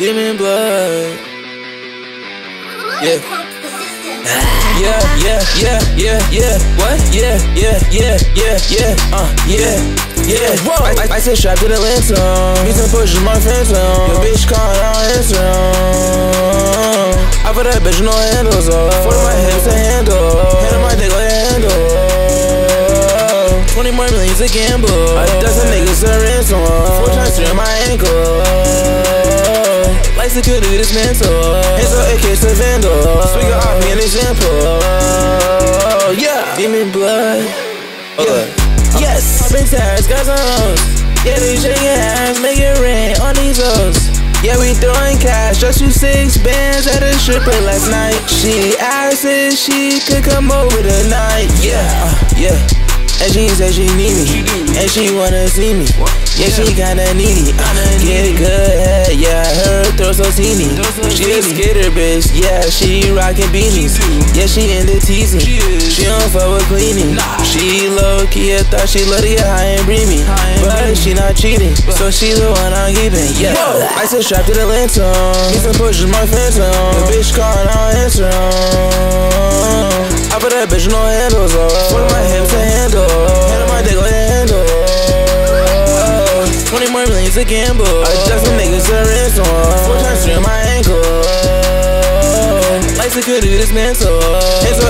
Demon blood. Yeah. Yeah, yeah, yeah, yeah, yeah. What? Yeah, yeah, yeah, yeah, yeah. Uh, yeah, yeah. Whoa. I, I, I said strapped to Atlanta. He's and pushes my Fanta. Your bitch calling on Instagram. I put that bitch no handles up. Foot of my hips a handle. Hand on my dick like a handle. 20 more millions a gamble. A dozen niggas a Like Sukuna we dismantle. Hands on AKs to vandal. Swing off me an example. Yeah. Demon blood. Yeah. Yes. Big tires, got some hoes. Yeah, we shaking make it rain on these hoes. Yeah, we throwing cash, just you six bands at a stripper last night. She asked if she could come over tonight. Yeah, uh, yeah. And she said she need me, and she wanna see me. Yeah, she kinda needy. Uh, get good so teeny. She a skater bitch, yeah, she rockin' beanies. Yeah, she into teasing. She don't fuck with cleaning. She low key, I thought she love get high and breamy. But she not cheating, so she the one I'm keeping. Yeah, I said strapped to Atlanta. He's some pushes my Fanta. The bitch calling on Instagram. I put that bitch no handles 20 more millions a gamble. I just some niggas a ransom. Four times on my ankle. Like Sukuna we dismantle. Hands on AKs